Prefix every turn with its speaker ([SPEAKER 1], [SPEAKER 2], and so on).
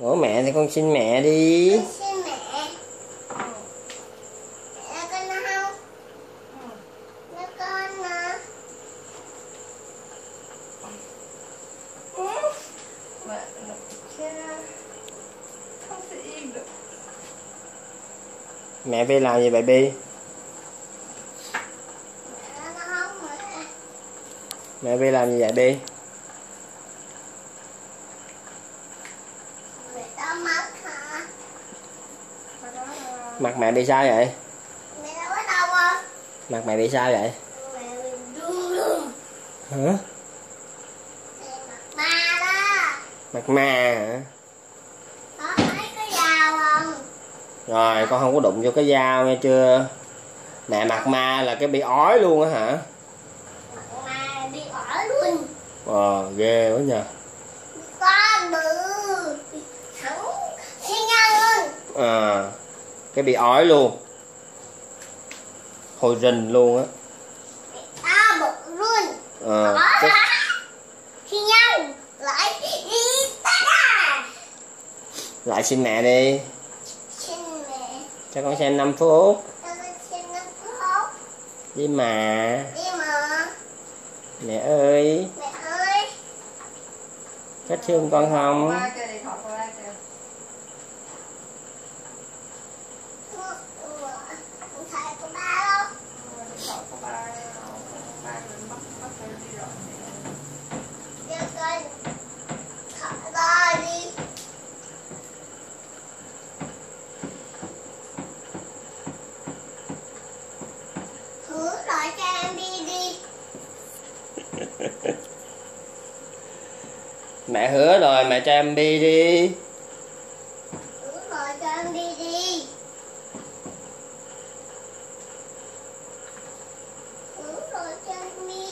[SPEAKER 1] Ủa mẹ thì con xin mẹ đi.
[SPEAKER 2] Con xin mẹ. Mẹ con nó không Nó con nè
[SPEAKER 3] Mẹ cha. Không thể im được.
[SPEAKER 1] Mẹ Vi làm gì vậy Bi?
[SPEAKER 2] Mẹ nó không mẹ
[SPEAKER 1] Mẹ Vi làm gì vậy Bi
[SPEAKER 2] Mẹ đau mắt hả
[SPEAKER 3] Mà đó là
[SPEAKER 1] Mặt mẹ bị sao vậy?
[SPEAKER 2] Mẹ đâu có đau không
[SPEAKER 1] Mặt mẹ bị sao vậy?
[SPEAKER 2] Bị
[SPEAKER 1] Hả?
[SPEAKER 2] Mặt ma đó
[SPEAKER 1] Mặt ma hả? Rồi con không có đụng vô cái dao nghe chưa? Mẹ mặt ma là cái bị ói luôn á hả?
[SPEAKER 2] Mặt ma đi ở luôn.
[SPEAKER 1] Ờ ghê quá nhờ
[SPEAKER 2] Có bự Thẳng Thiên nhân luôn
[SPEAKER 1] Ờ Cái bị ói luôn. Hồi rình luôn á.
[SPEAKER 2] Đau bự luôn
[SPEAKER 1] Ờ
[SPEAKER 2] Có
[SPEAKER 1] cái-
[SPEAKER 2] Thiên nhân Lại đi à
[SPEAKER 1] Lại xin mẹ đi.
[SPEAKER 2] Xin mẹ
[SPEAKER 1] Cho con xem 5 phút. Đi mà.
[SPEAKER 2] Đi mà
[SPEAKER 1] Mẹ ơi.
[SPEAKER 2] Mẹ ơi.
[SPEAKER 1] Có thương con không
[SPEAKER 3] mẹ hứa rồi, mẹ
[SPEAKER 2] cho em đi đi. Hứa rồi, cho em đi đi.
[SPEAKER 1] Hứa rồi, cho em đi.